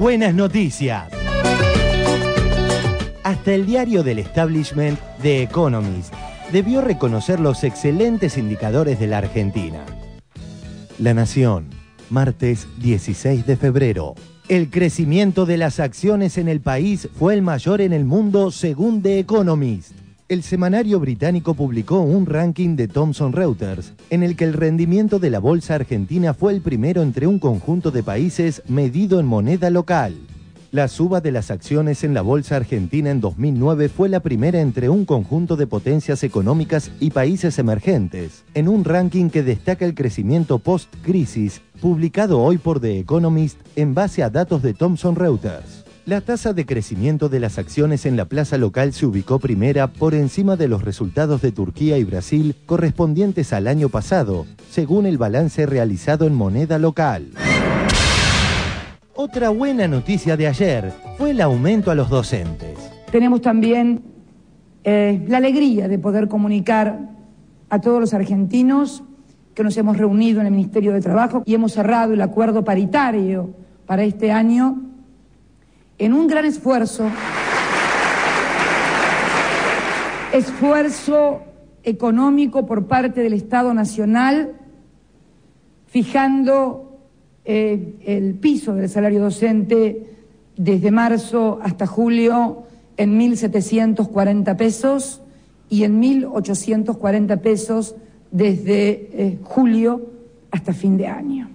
buenas noticias. Hasta el diario del establishment The Economist debió reconocer los excelentes indicadores de la Argentina. La Nación, martes 16 de febrero. El crecimiento de las acciones en el país fue el mayor en el mundo según The Economist. El semanario británico publicó un ranking de Thomson Reuters en el que el rendimiento de la bolsa argentina fue el primero entre un conjunto de países medido en moneda local. La suba de las acciones en la bolsa argentina en 2009 fue la primera entre un conjunto de potencias económicas y países emergentes, en un ranking que destaca el crecimiento post-crisis, publicado hoy por The Economist en base a datos de Thomson Reuters. La tasa de crecimiento de las acciones en la plaza local se ubicó primera por encima de los resultados de Turquía y Brasil correspondientes al año pasado, según el balance realizado en moneda local. Otra buena noticia de ayer fue el aumento a los docentes. Tenemos también eh, la alegría de poder comunicar a todos los argentinos que nos hemos reunido en el Ministerio de Trabajo y hemos cerrado el acuerdo paritario para este año en un gran esfuerzo, esfuerzo económico por parte del Estado Nacional, fijando eh, el piso del salario docente desde marzo hasta julio en 1.740 pesos y en 1.840 pesos desde eh, julio hasta fin de año.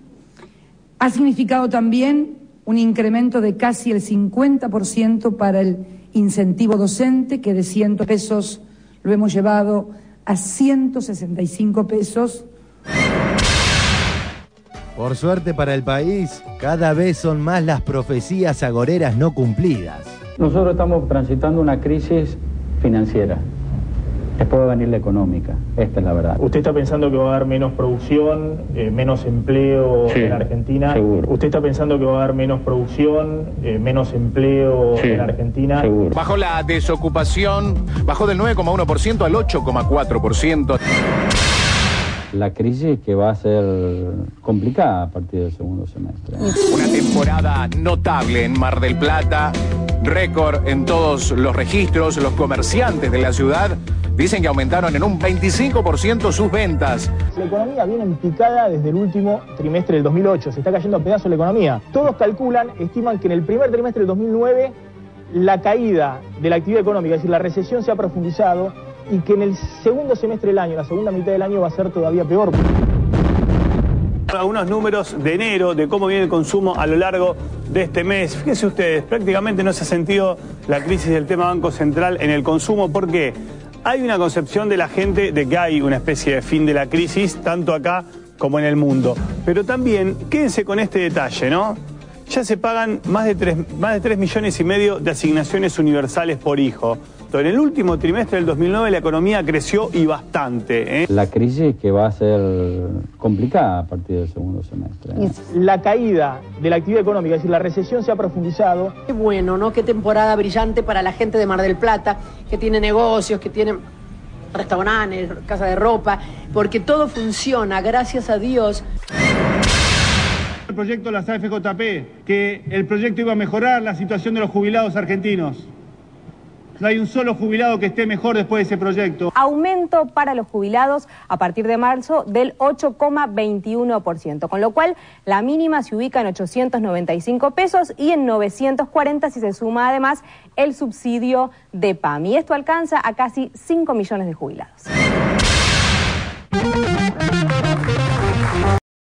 Ha significado también un incremento de casi el 50% para el incentivo docente, que de 100 pesos lo hemos llevado a 165 pesos por suerte para el país, cada vez son más las profecías agoreras no cumplidas. Nosotros estamos transitando una crisis financiera. Después va a venir la económica, esta es la verdad. ¿Usted está pensando que va a haber menos producción, eh, menos empleo en Argentina? Seguro. ¿Usted está pensando que va a haber menos producción, eh, menos empleo en Argentina? Seguro. Bajó la desocupación, bajó del 9,1% al 8,4% la crisis que va a ser complicada a partir del segundo semestre. Una temporada notable en Mar del Plata, récord en todos los registros, los comerciantes de la ciudad dicen que aumentaron en un 25% sus ventas. La economía viene en picada desde el último trimestre del 2008, se está cayendo a pedazos la economía. Todos calculan, estiman que en el primer trimestre del 2009 la caída de la actividad económica, es decir, la recesión se ha profundizado y que en el segundo semestre del año, la segunda mitad del año, va a ser todavía peor. Algunos números de enero de cómo viene el consumo a lo largo de este mes. Fíjense ustedes, prácticamente no se ha sentido la crisis del tema Banco Central en el consumo. ¿Por qué? Hay una concepción de la gente de que hay una especie de fin de la crisis, tanto acá como en el mundo. Pero también, quédense con este detalle, ¿no? Ya se pagan más de 3, más de 3 millones y medio de asignaciones universales por hijo. En el último trimestre del 2009 la economía creció y bastante. ¿eh? La crisis que va a ser complicada a partir del segundo semestre. ¿eh? La caída de la actividad económica, es decir, la recesión se ha profundizado. Qué bueno, ¿no? Qué temporada brillante para la gente de Mar del Plata, que tiene negocios, que tiene restaurantes, casa de ropa, porque todo funciona, gracias a Dios. El proyecto de las AFJP, que el proyecto iba a mejorar la situación de los jubilados argentinos. No hay un solo jubilado que esté mejor después de ese proyecto. Aumento para los jubilados a partir de marzo del 8,21%, con lo cual la mínima se ubica en 895 pesos y en 940 si se suma además el subsidio de PAM. Y esto alcanza a casi 5 millones de jubilados.